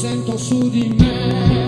sento su di me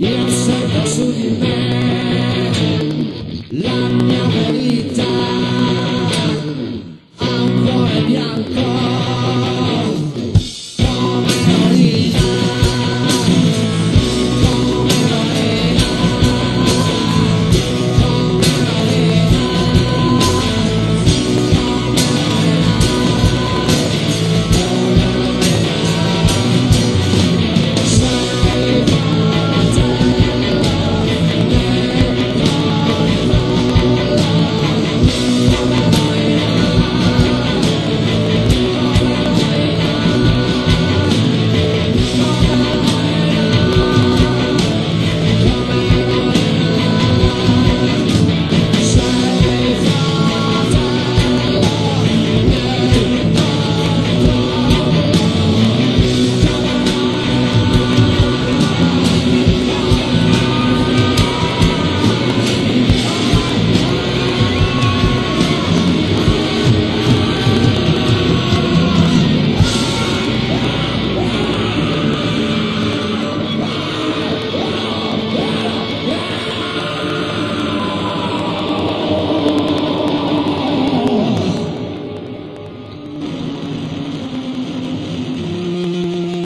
Io sento su di me la mia verità, ancora bianco.